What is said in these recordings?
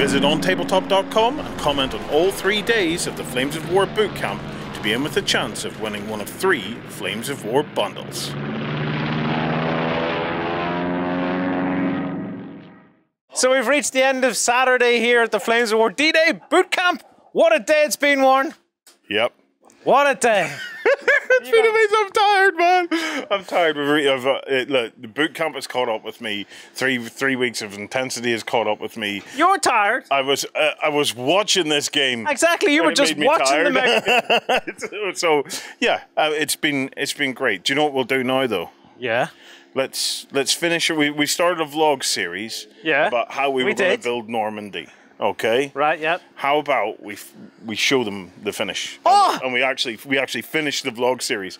visit ontabletop.com and comment on all three days of the Flames of War Bootcamp to be in with a chance of winning one of three Flames of War bundles. So we've reached the end of Saturday here at the Flames of War D-Day Bootcamp. What a day it's been, Warren. Yep. What a day. It's been amazing. I'm tired, man. I'm tired. Of, uh, it, look, the boot camp has caught up with me. Three three weeks of intensity has caught up with me. You're tired. I was uh, I was watching this game. Exactly. You were just watching the so yeah, uh, it's been it's been great. Do you know what we'll do now, though? Yeah. Let's let's finish. It. We we started a vlog series. Yeah. About how we, we were going to build Normandy. Okay. Right. Yep. How about we we show them the finish? Oh! And, and we actually we actually finish the vlog series.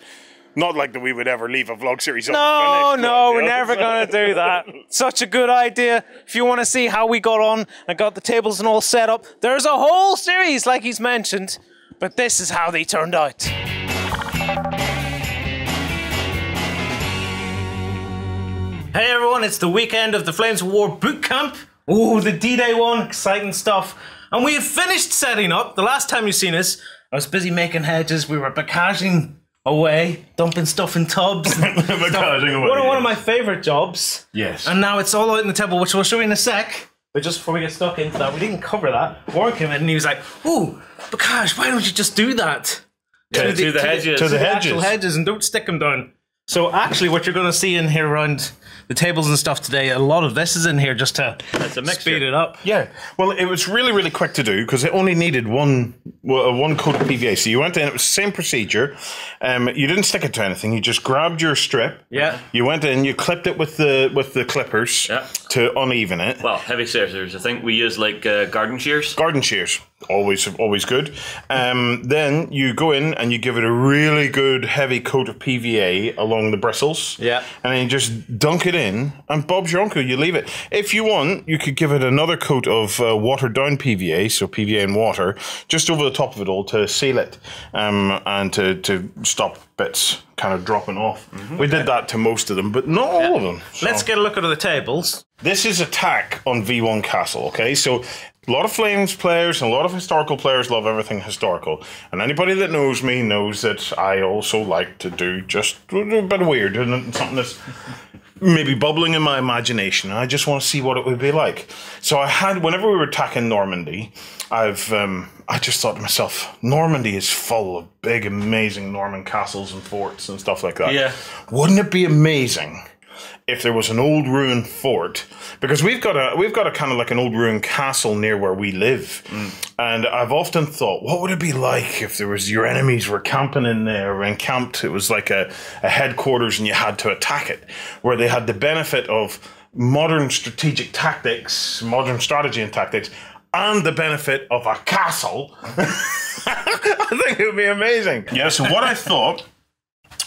Not like that we would ever leave a vlog series No, unfinished, no, we're never going to do that. Such a good idea. If you want to see how we got on and got the tables and all set up, there's a whole series, like he's mentioned. But this is how they turned out. Hey everyone, it's the weekend of the Flames of War boot camp. Ooh, the D-Day one, exciting stuff. And we have finished setting up. The last time you've seen us, I was busy making hedges. We were bocaging away, dumping stuff in tubs. Bocaging away, One of, one of my favorite jobs. Yes. And now it's all out in the table, which we'll show you in a sec. But just before we get stuck into that, we didn't cover that. Warren came in and he was like, "Ooh, Bocage, why don't you just do that?" To, to the hedges. to the the actual hedges. hedges and don't stick them down. So actually, what you're going to see in here around the tables and stuff today, a lot of this is in here just to It's a mixture. speed it up. Yeah, well, it was really, really quick to do because it only needed one well, one coat of PVA. So you went in, it was the same procedure. Um, you didn't stick it to anything. You just grabbed your strip. Yeah. You went in, you clipped it with the with the clippers Yeah. to uneven it. Well, heavy scissors. I think we use like uh, garden shears. Garden shears, always always good. Um, then you go in and you give it a really good heavy coat of PVA along the bristles. Yeah. And then you just dunk it in, and Bob's your uncle. You leave it. If you want, you could give it another coat of uh, watered down PVA, so PVA and water, just over the top of it all to seal it, um, and to to stop bits kind of dropping off. We did that to most of them, but not all of them. So- Let's get a look at the tables. this is attack on V1 Castle, okay? So a lot of Flames players and a lot of historical players love everything historical. And anybody that knows me knows that I also like to do just a bit of weird and something that's maybe bubbling in my imagination. And I just want to see what it would be like. So I had, whenever we were attacking Normandy, I've, um, I just thought to myself, Normandy is full of big, amazing Norman castles and forts and stuff like that. Yeah. Wouldn't it be amazing if there was an old ruined fort because we've got a we've got a kind of like an old ruined castle near where we live. Mm. And i've often thought what would it be like if there was your enemies were camping in there or encamped it was like a, a headquarters and you had to attack it where they had the benefit of modern strategic tactics modern strategy and tactics and the benefit of a castle. I think it would be amazing. Yeah so what i thought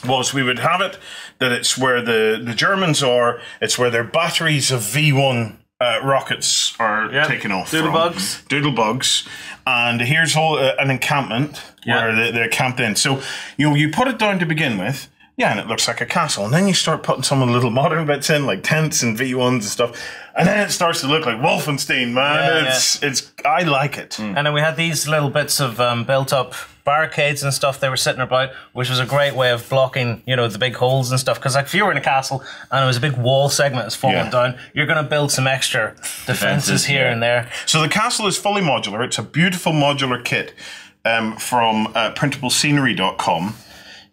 was we would have it that it's where the, the Germans are, it's where their batteries of V1 uh, rockets are Yep. taken off. Doodlebugs. Doodlebugs. And here's all, uh, an encampment where they, they're camped in. So, you know, you put it down to begin with. Yeah, and it looks like a castle. And then you start putting some of the little modern bits in, like tents and V1s and stuff. And then it starts to look like Wolfenstein, man. Yeah, it's, it's, I like it. And then we had these little bits of um, built up barricades and stuff they were sitting about, which was a great way of blocking, you know, the big holes and stuff. Because like if you were in a castle and there was a big wall segment that's falling Yeah. down, you're going to build some extra defenses here yeah. and there. So the castle is fully modular. It's a beautiful modular kit um, from uh, printablescenery.com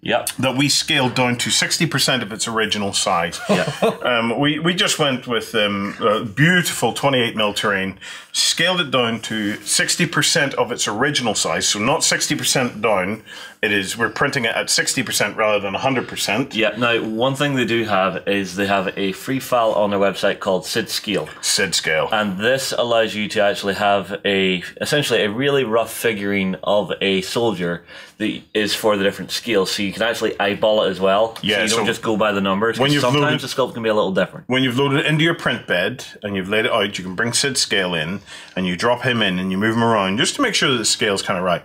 Yep. that we scaled down to 60% of its original size. um, we, we just went with um, a beautiful 28 mil terrain, scaled it down to 60% of its original size. So not 60% down. It is, we're printing it at 60% rather than 100%. Yeah. Now, one thing they do have is they have a free file on their website called SID Scale. SID scale. And this allows you to actually have a essentially a really rough figurine of a soldier that is for the different scales. So you can actually eyeball it as well. Yeah, So you don't just go by the numbers. when you've sometimes loaded- the sculpt can be a little different. when you've loaded it into your print bed and you've laid it out, you can bring Sid Scale in and you drop him in and you move him around just to make sure that the scale's kind of right.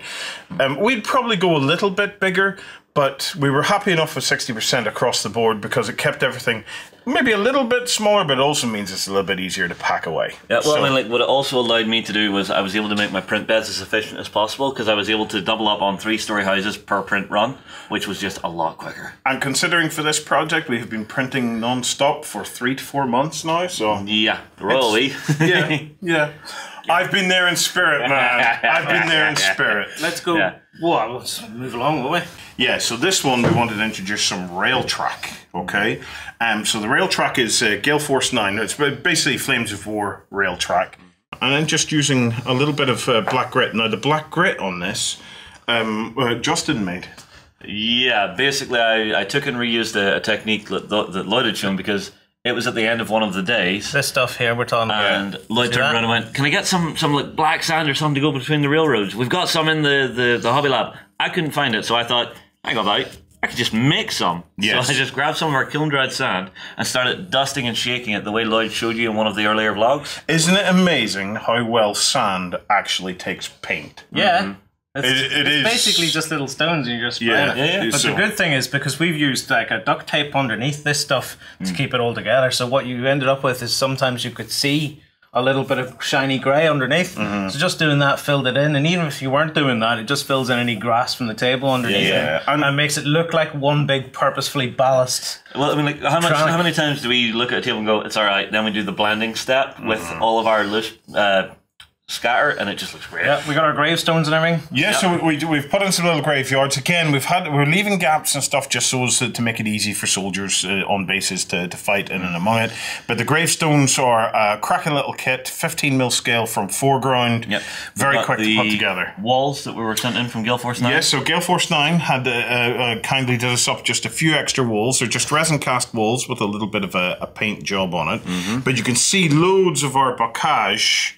Um, we'd probably go a little bit bigger, but we were happy enough with 60% across the board because it kept everything maybe a little bit smaller, but it also means it's a little bit easier to pack away. Yeah, well, So- I mean, like what it also allowed me to do was I was able to make my print beds as efficient as possible because I was able to double up on three-story houses per print run, which was just a lot quicker. And considering for this project, we have been printing non-stop for three to four months now. So Yeah, really, yeah, yeah. I've been there in spirit, man. I've been there in spirit. Let's go. Yeah. Well, let's move along, will we? Yeah. So this one we wanted to introduce some rail track. Okay. Um. So the rail track is uh, Gale Force Nine. It's basically Flames of War rail track, and then just using a little bit of uh, black grit. Now the black grit on this, um, uh, Justin made. Yeah, basically, I, I took and reused a, a technique that, that Lloyd had shown because it was at the end of one of the days. This stuff here we're talking about. And Lloyd See turned around and went, "Can I get some some like black sand or something to go between the railroads? We've got some in the the, the hobby lab." I couldn't find it, so I thought, "Hang about, I could just make some." Yes. So I just grabbed some of our kiln dried sand and started dusting and shaking it the way Lloyd showed you in one of the earlier vlogs. Isn't it amazing how well sand actually takes paint? Yeah. Mm-hmm. It's, It- it it's is- basically just little stones and you're just Yeah, it. yeah, yeah. But So- the good thing is because we've used like a duct tape underneath this stuff to mm. keep it all together. So what you ended up with is sometimes you could see a little bit of shiny grey underneath. Mm-hmm. So just doing that filled it in, and even if you weren't doing that, it just fills in any grass from the table underneath Yeah, it, and- and, makes it look like one big purposefully ballast. Well, I mean, like how much? Tronic. How many times do we look at a table and go, "It's all right"? Then we do the blending step with mm-hmm. all of our loose uh, scatter, and it just looks great. Yeah, we got our gravestones and everything. Yeah, so we, we, we've put in some little graveyards. Again, we've had we're leaving gaps and stuff just so as to, to make it easy for soldiers uh, on bases to, to fight in and among it. But the gravestones are a cracking little kit, 15 mil scale from 4Ground. Yep. Very We've quick to put together. Walls that we were sent in from Gale Force Nine. Yes, so Gale Force 9 had uh, uh, kindly did us up just a few extra walls. They're just resin cast walls with a little bit of a, a paint job on it. Mm-hmm. But you can see loads of our bocage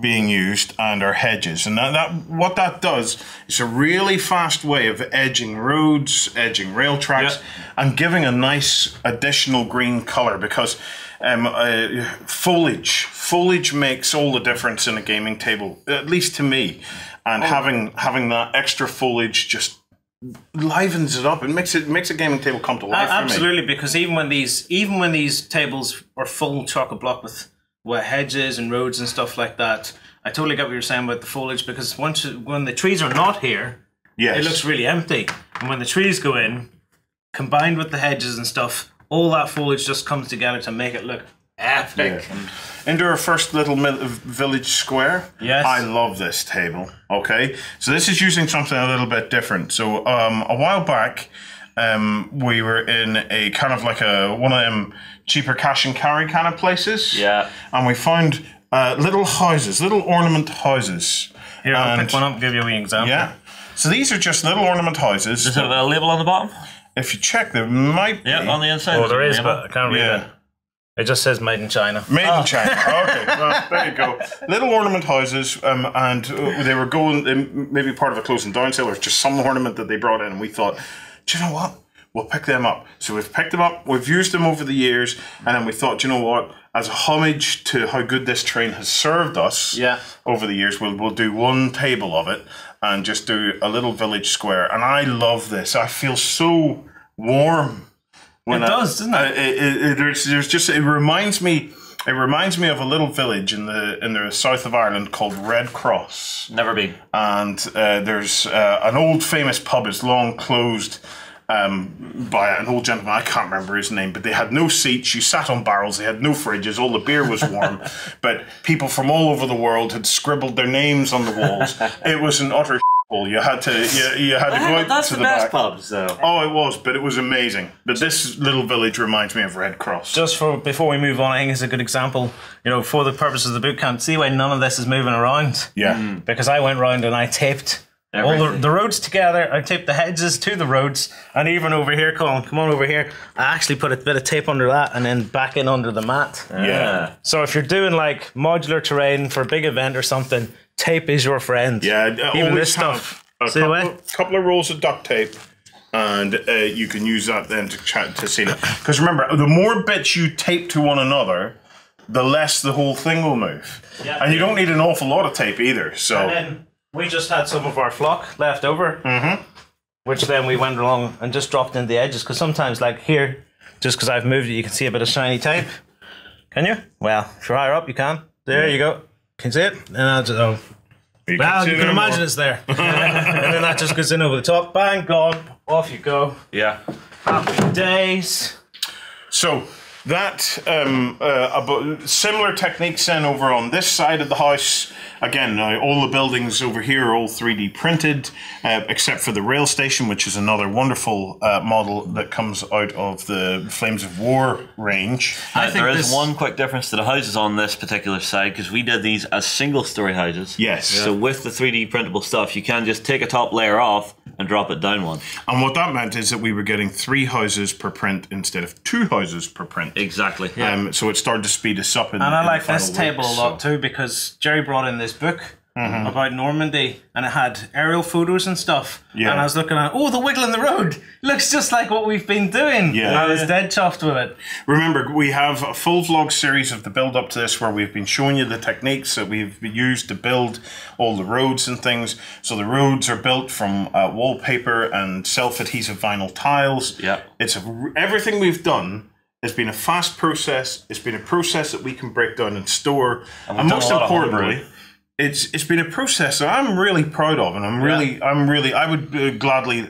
being used and our hedges. And that, that what that does is a really fast way of edging roads, edging rail tracks, Yep. and giving a nice additional green color because um, uh, foliage foliage makes all the difference in a gaming table, at least to me. And having having that extra foliage just livens it up. It makes it makes a gaming table come to life. for me. Absolutely, because even when these even when these tables are full chocolate block with with hedges and roads and stuff like that, I totally get what you're saying about the foliage. Because once when the trees are not here, Yes. it looks really empty, and when the trees go in, combined with the hedges and stuff, all that foliage just comes together to make it look epic. into our first little village square. Yes. I love this table. Okay, so this is using something a little bit different. So um, a while back, um, we were in a kind of like a one of them cheaper cash and carry kind of places. Yeah. and we found uh, little houses, little ornament houses. Here, I'll pick one up and give you an example. Yeah. So these are just little ornament houses. Is there a label on the bottom? If you check, there might be. Yeah, on the inside. Oh, there's label. but I can't read Yeah. it. It just says made in China. Made in China. Okay, well, there you go. Little ornament houses, um, and uh, they were going maybe part of a closing down sale or just some ornament that they brought in, and we thought, do you know what? We'll pick them up. So we've picked them up. We've used them over the years, and then we thought, you know what? As a homage to how good this train has served us Yeah. over the years, we'll we'll do one table of it and just do a little village square. And I love this. I feel so warm. When It I- does, doesn't it? I- it, it- there's, there's just it reminds me it reminds me of a little village in the in the south of Ireland called Red Cross, Never been. and uh, there's uh, an old famous pub. It's long closed um, by an old gentleman. I can't remember his name, but they had no seats. You sat on barrels. They had no fridges. All the beer was warm, but people from all over the world had scribbled their names on the walls. It was an utter hole. You had to you, you had to go out That's to the, the, best back. pubs, though. Oh, it was, but it was amazing. But this little village reminds me of Red Cross. just for before we move on, I think it's a good example. You know, for the purpose of the boot camp, see why none of this is moving around. yeah. Because I went round and I taped all the, the roads together. I taped the hedges to the roads, and even over here, Colin, come on over here. I actually put a bit of tape under that, and then back in under the mat. Yeah. So if you're doing like modular terrain for a big event or something, tape is your friend. Yeah, even this stuff. A See the couple, way? couple of rolls of duct tape, and uh, you can use that then to ch- to seal it. Because remember, the more bits you tape to one another, the less the whole thing will move. Yeah. And you don't need an awful lot of tape either. So And then we just had some of our flock left over, Mm-hmm. which then we went along and just dropped in the edges because sometimes, like here, just because I've moved it, you can see a bit of shiny tape. Can you? Well, if you're higher up, you can. There you go. Can you see it? And I'll just, oh. You Well, see you can imagine all. it's there. and then that just goes in over the top. Bang, gone. Off you go. Yeah. Happy days. So that um, uh, similar techniques then over on this side of the house. Again, uh, all the buildings over here are all 3D printed, uh, except for the rail station, which is another wonderful uh, model that comes out of the Flames of War range. I think there is one quick difference to the houses on this particular side because we did these as single story houses. Yes. So with the 3D printable stuff, you can just take a top layer off and drop it down one. And what that meant is that we were getting three houses per print instead of two houses per print. Exactly. Um, so it started to speed us up. In, And I in like this table weeks, a lot so- too because Jerry brought in this book Mm-hmm. about Normandy and it had aerial photos and stuff. Yeah. And I was looking at, oh, the wiggle in the road looks just like what we've been doing. Yeah. And I was dead chuffed with it. Remember, we have a full vlog series of the build up to this where we've been showing you the techniques that we've used to build all the roads and things. So the roads are built from uh, wallpaper and self adhesive vinyl tiles. Yeah. It's a, everything we've done. it's been a fast process. It's been a process that we can break down and store. And, done most a lot of importantly. It's it's been a process that I'm really proud of, and I'm really I'm really I would uh, gladly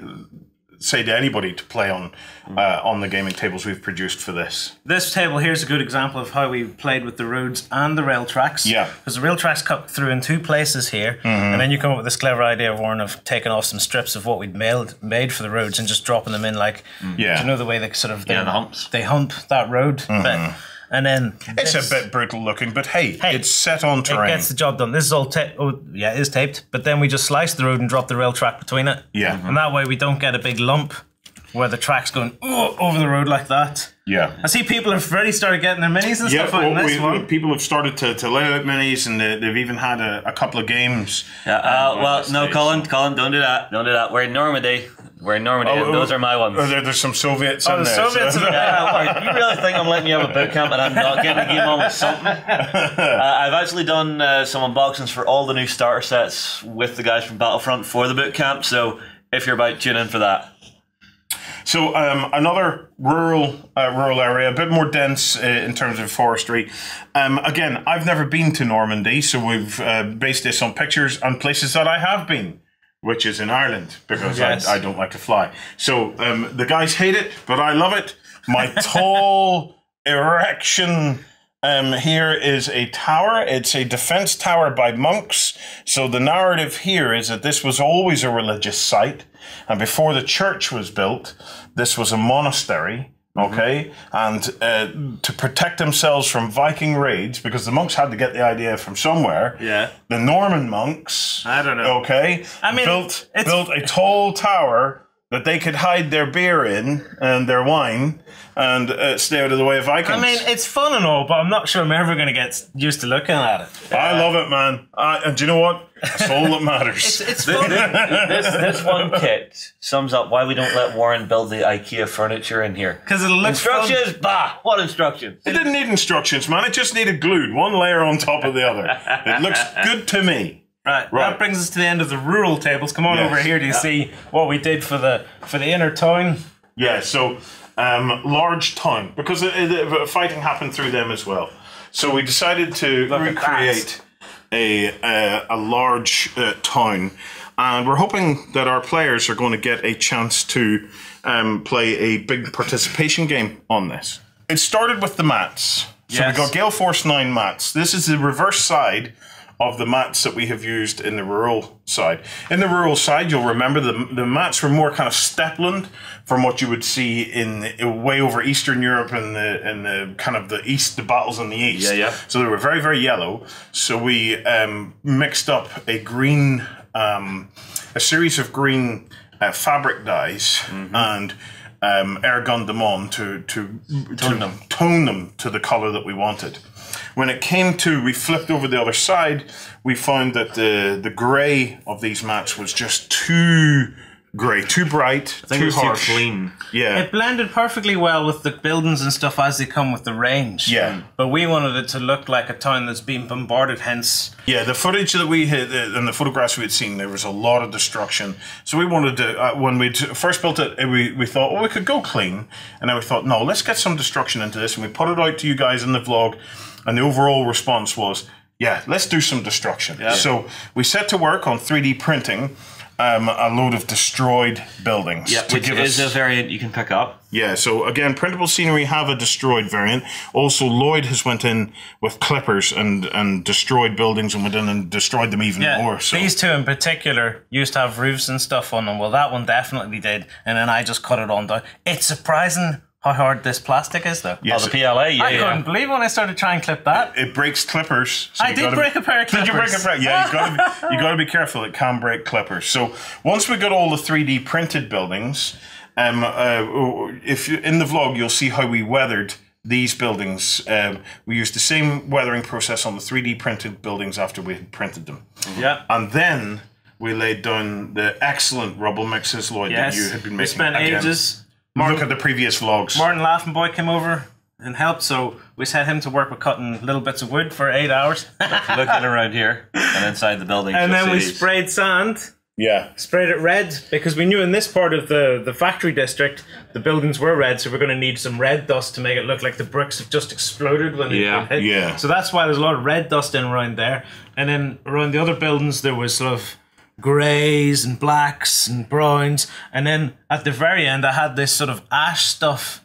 say to anybody to play on uh, on the gaming tables we've produced for this. This table here is a good example of how we played with the roads and the rail tracks. Yeah. Because the rail tracks cut through in two places here, and then you come up with this clever idea, of Warren, of taking off some strips of what we'd mailed, made for the roads and just dropping them in like, Yeah. do you know the way they sort of they, Yeah, the humps. they hump that road bit, and then It's this- a bit brutal looking, but hey, Hey, it's set on terrain. It terrain. gets the job done. This is all taped. Oh, yeah, it is taped. But then we just slice the road and drop the rail track between it. Yeah. And that way we don't get a big lump where the track's going over the road like that. yeah. I see people have already started getting their minis and Yeah, stuff out in well, this we, one. people have started to, to lay out minis, and they, they've even had a, a couple of games. Yeah, uh, well, no, stage. Colin, Colin, don't do that. Don't do that. We're in Normandy. We're in Normandy. Oh, and those oh, are my ones. Oh, there, there's some Soviets Oh, in the there. Soviets so- are- Yeah, what, you really think I'm letting you have a boot camp and I'm not getting a game on with something? Uh, I've actually done uh, some unboxings for all the new starter sets with the guys from Battlefront for the boot camp. So if you're about, tune in for that. So um, another rural uh, rural area, a bit more dense uh, in terms of forestry. Um, again, I've never been to Normandy, so we've uh, based this on pictures and places that I have been, which is in Ireland because Yes. I, I don't like to fly. So um, the guys hate it, but I love it. My tall erection. Um, here is a tower. It's a defense tower by monks. So the narrative here is that this was always a religious site, and before the church was built, this was a monastery. Okay, and uh, to protect themselves from Viking raids, because the monks had to get the idea from somewhere. Yeah. the Norman monks. I don't know. Okay, I mean, built built a tall tower that they could hide their beer in and their wine and uh, stay out of the way of Vikings. I mean, it's fun and all, but I'm not sure I'm ever going to get used to looking at it. I love it, man. I, and do you know what? That's all that matters. It's This, fun. this, this one kit sums up why we don't let Warren build the IKEA furniture in here. Because it'll look fun. Instructions? Bah! What instructions? it didn't need instructions, man. It just needed glued, one layer on top of the other. It looks good to me. Right, Right. that brings us to the end of the rural tables. Come on Yes. over here. Do you see what we did for the for the inner town? Yeah, so um, large town because it, it, fighting happened through them as well. So we decided to Look at recreate a uh, a large uh, town, and we're hoping that our players are going to get a chance to um, play a big participation game on this. It started with the mats. So Yes. we got Gale Force 9 mats. This is the reverse side of the mats that we have used in the rural side. In the rural side, you'll remember the, the mats were more kind of stepland from what you would see in way over Eastern Europe and the and the kind of the east, the battles in the east. Yeah, yeah. So they were very very yellow. So we um, mixed up a green, um, a series of green uh, fabric dyes and. Um, air gunned them on to to tone them. tone them to the color that we wanted. When it came to, we flipped over the other side, we found that the the gray of these mats was just too grey, too bright, I think it too was too harsh. clean. Yeah, It blended perfectly well with the buildings and stuff as they come with the range. Yeah. But we wanted it to look like a town that's been bombarded, hence. yeah. The footage that we had uh, and the photographs we had seen, there was a lot of destruction. So we wanted to uh, when we first built it, we we thought, well, we could go clean, and then we thought, no, let's get some destruction into this, and we put it out to you guys in the vlog, and the overall response was, yeah, let's do some destruction. So we set to work on 3D printing. Um, a load of destroyed buildings Yeah, to which give is us a variant you can pick up. Yeah, so again, printable scenery have a destroyed variant. Also, Lloyd has went in with clippers and and destroyed buildings and went in and destroyed them even Yeah, more. So these two in particular used to have roofs and stuff on them. Well, that one definitely did, and then I just cut it on down. It's surprising how hard this plastic is, though. Yes, Oh, the PLA, yeah, I yeah. couldn't believe when I started trying to clip that. it breaks clippers. So I did gotta break a pair of clippers. Did you break a pair? Yeah, you got to be, you got to be careful. It can break clippers. So once we got all the three D printed buildings, um, uh, if you in the vlog you'll see how we weathered these buildings. Um, we used the same weathering process on the three D printed buildings after we had printed them. Yeah. And then we laid down the excellent rubble mixes, Lloyd, Yes. that you had been we making. spent Again, ages. Look at the previous vlogs. Martin Laughing Boy came over and helped, so we set him to work with cutting little bits of wood for eight hours. Looking around here and inside the building. and you'll then we see these. sprayed sand, yeah. sprayed it red, because we knew in this part of the, the factory district, the buildings were red, so we're going to need some red dust to make it look like the bricks have just exploded when they Yeah, hit. yeah. So that's why there's a lot of red dust in around there. And then around the other buildings, there was sort of greys and blacks and browns. And then at the very end, I had this sort of ash stuff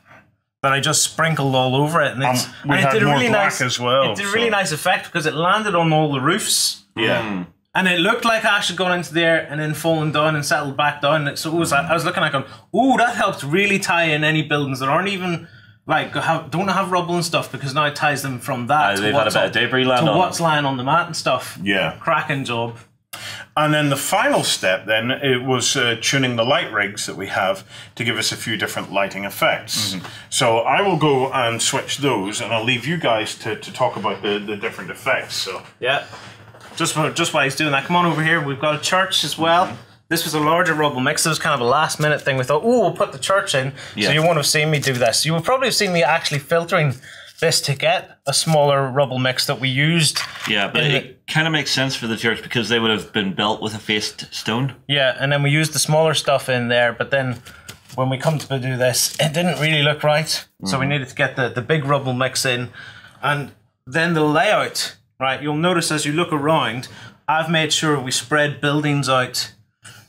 that I just sprinkled all over it, and, it's, Um, and it did a really nice as well, It did a so- really nice effect because it landed on all the roofs. Yeah. And it looked like ash had gone into the air and then fallen down and settled back down. So it was, I was looking at it going, ooh, that helps really tie in any buildings that aren't even like have, don't have rubble and stuff because now it ties them from that. Uh, to they've had a what's bit on- of debris land to on what's lying on the mat and stuff. Yeah. cracking job. And then the final step then it was uh, tuning the light rigs that we have to give us a few different lighting effects. So I will go and switch those, and I'll leave you guys to, to talk about the, the different effects. So Yeah. Just just while he's doing that, come on over here. We've got a church as well. This was a larger rubble mix. It was kind of a last minute thing. We thought, oh, we'll put the church in. Yeah. So you won't have seen me do this. You will probably have seen me actually filtering this to get a smaller rubble mix that we used. Yeah, but it kind of makes sense for the church because they would have been built with a faced stone. Yeah, and then we used the smaller stuff in there, but then when we come to do this, it didn't really look right. So we mm. needed to get the, the big rubble mix in. And then the layout, right? You'll notice as you look around, I've made sure we spread buildings out.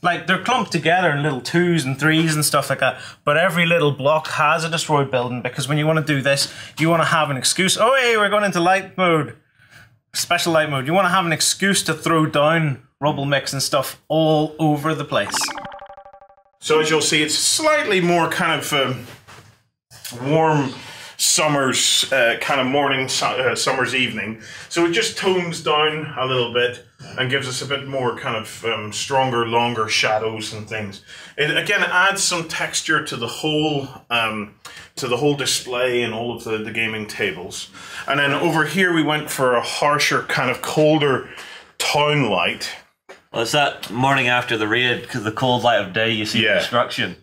Like they're clumped together in little twos and threes and stuff like that. But every little block has a destroyed building because when you want to do this, you want to have an excuse. Oh, hey, we're going into light mode special light mode. You want to have an excuse to throw down rubble mix and stuff all over the place. So as you'll see, it's slightly more kind of um, warm summer's uh, kind of morning, uh, summer's evening. So it just tones down a little bit and gives us a bit more kind of um, stronger, longer shadows and things. It again adds some texture to the whole um, to the whole display and all of the, the gaming tables. And then over here we went for a harsher, kind of colder town light. Well, it's that morning after the raid because the cold light of day you see Yeah. the destruction.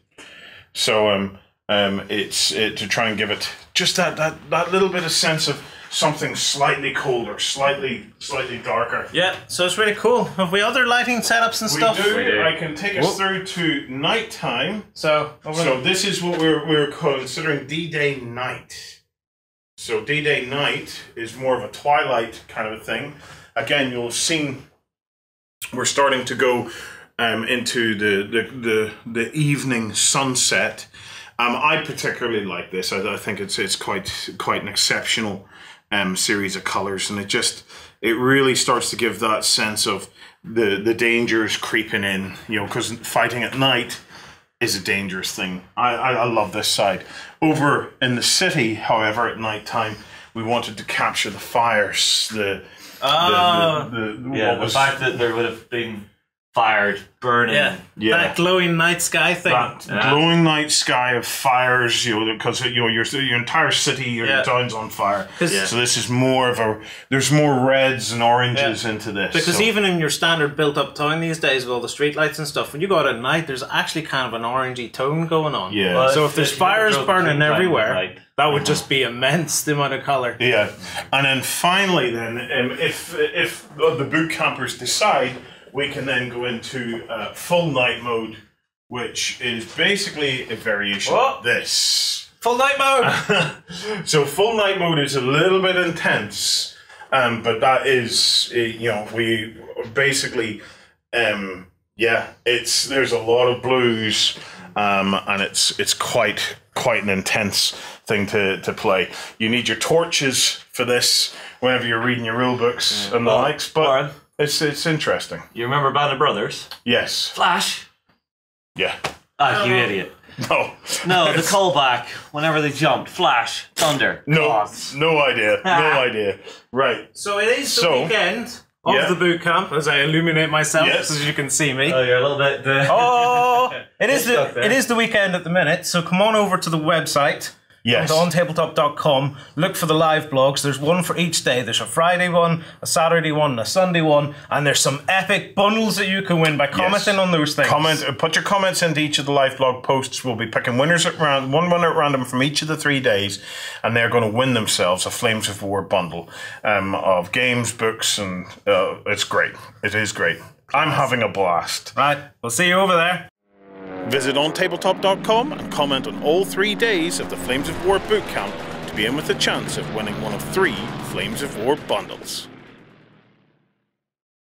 So um, um, it's it, to try and give it just that, that that little bit of sense of something slightly colder, slightly slightly darker. Yeah, so it's really cool. Have we other lighting setups and We stuff? do. do. I can take us through to nighttime. So, over So this is what we're we're considering D-Day night. So D-Day night is more of a twilight kind of a thing. Again, you'll have seen we're starting to go um, into the, the the the evening sunset. Um, I particularly like this. I, I think it's it's quite quite an exceptional um, series of colors, and it just it really starts to give that sense of the the dangers creeping in. You know, because fighting at night is a dangerous thing. I, I, I love this side. Over in the city, however, at night time, we wanted to capture the fires, the Ah. the, the, the, Yeah, the was fact that there would have been fired, burning. Yeah. Yeah. That glowing night sky thing. that glowing night sky of fires, you know, because you know your your entire city, your Yeah. town's on fire. 'Cause- So this is more of a. There's more reds and oranges into this. Because so- even in your standard built-up town these days with all the streetlights and stuff, when you go out at night, there's actually kind of an orangey tone going on. Yeah. Well, So if there's If you fires burning everywhere, at night. that would just be immense the amount of color. Yeah, and then finally, then um, if if the boot campers decide, we can then go into uh, full night mode, which is basically a variation What? of this. Full night mode. so full night mode is a little bit intense, um, but that is uh, you know we basically um, yeah it's there's a lot of blues um, and it's it's quite quite an intense thing to, to play. You need your torches for this whenever you're reading your rule books and the Well, likes, but. It's it's interesting. You remember Band of Brothers? Yes, Flash. yeah, Ah, you idiot. no, No, the callback. Whenever they jumped, Flash, Thunder. no, gods. no idea, no idea. Right, so it is the So- weekend of Yeah. the boot camp as I illuminate myself, Yes. as you can see me. Oh, you're a little bit. Uh, Oh, it is the it is the weekend at the minute. So come on over to the website. Yes, On tabletop.com, look for the live blogs. There's one for each day. There's a Friday one, a Saturday one, and a Sunday one, and there's some epic bundles that you can win by commenting on those things. Comment, uh, put your comments into each of the live blog posts. We'll be picking winners at random, one winner at random from each of the three days, and they're going to win themselves a Flames of War bundle um, of games, books, and uh, it's great. It is great. I'm having a blast. Right, we'll see you over there. Visit ontabletop.com and comment on all three days of the Flames of War boot camp to be in with a chance of winning one of three Flames of War bundles.